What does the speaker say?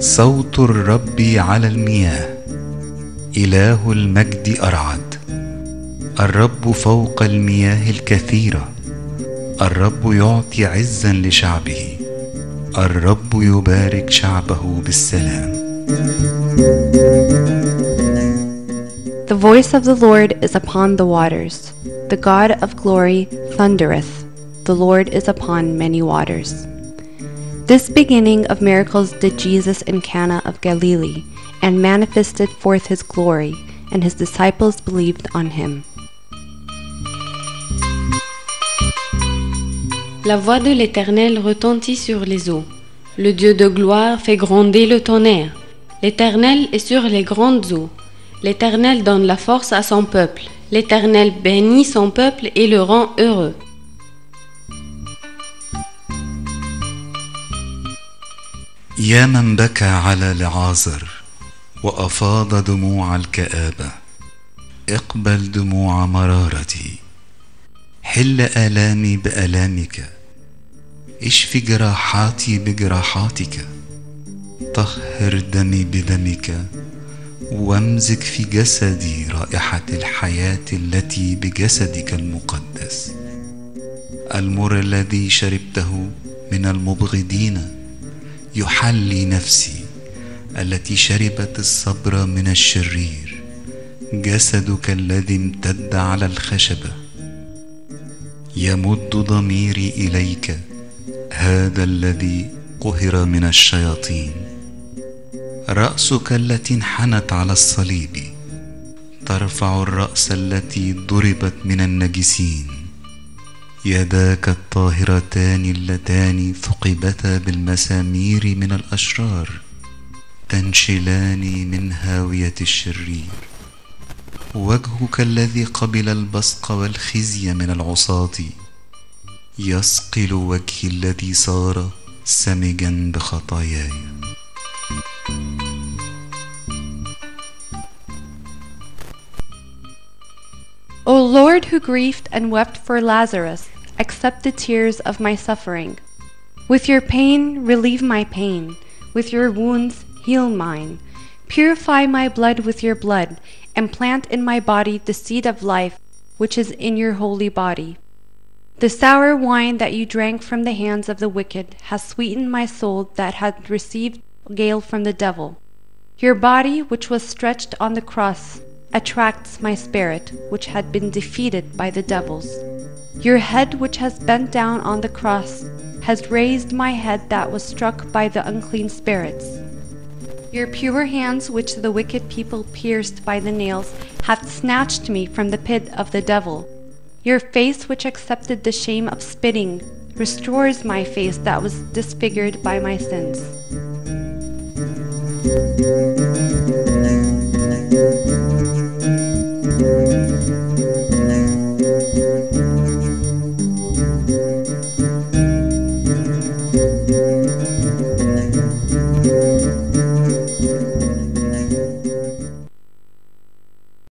صوت الرب على المياه. إله المجد أرعد. الرب فوق المياه الكثيرة. الرب يعطي عزا لشعبه. الرب يبارك شعبه بالسلام. The voice of the Lord is upon the waters. The God of glory thundereth. The Lord is upon many waters. This beginning of miracles did Jesus in Cana of Galilee, and manifested forth his glory, and his disciples believed on him. La voix de l'Éternel retentit sur les eaux. Le Dieu de gloire fait gronder le tonnerre. L'Éternel est sur les grandes eaux. L'Éternel donne la force à son peuple. L'Éternel bénit son peuple et le rend heureux. يا من بكى على لعازر وأفاض دموع الكآبة اقبل دموع مرارتي حل آلامي بآلامك اشف جراحاتي بجراحاتك طهر دمي بدمك وامزج في جسدي رائحة الحياة التي بجسدك المقدس. المر الذي شربته من المبغضين يحلي نفسي التي شربت الصبر من الشرير. جسدك الذي امتد على الخشبة. يمد ضميري إليك هذا الذي قهر من الشياطين. رأسك التي انحنت على الصليب. ترفع الرأس التي ضربت من النجسين. يداك الطاهرتان اللتان ثقبتا بالمسامير من الأشرار. تنشلان من هاوية الشرير. وجهك الذي قبل البصق والخزي من العصاة. يصقل وجهي الذي صار سمجا بخطاياي. Lord, who grieved and wept for Lazarus, accept the tears of my suffering. With your pain, relieve my pain. With your wounds, heal mine. Purify my blood with your blood, and plant in my body the seed of life which is in your holy body. The sour wine that you drank from the hands of the wicked has sweetened my soul that had received gale from the devil. Your body, which was stretched on the cross, attracts my spirit, which had been defeated by the devils. Your head, which has bent down on the cross, has raised my head that was struck by the unclean spirits. Your pure hands, which the wicked people pierced by the nails, have snatched me from the pit of the devil. Your face, which accepted the shame of spitting, restores my face that was disfigured by my sins.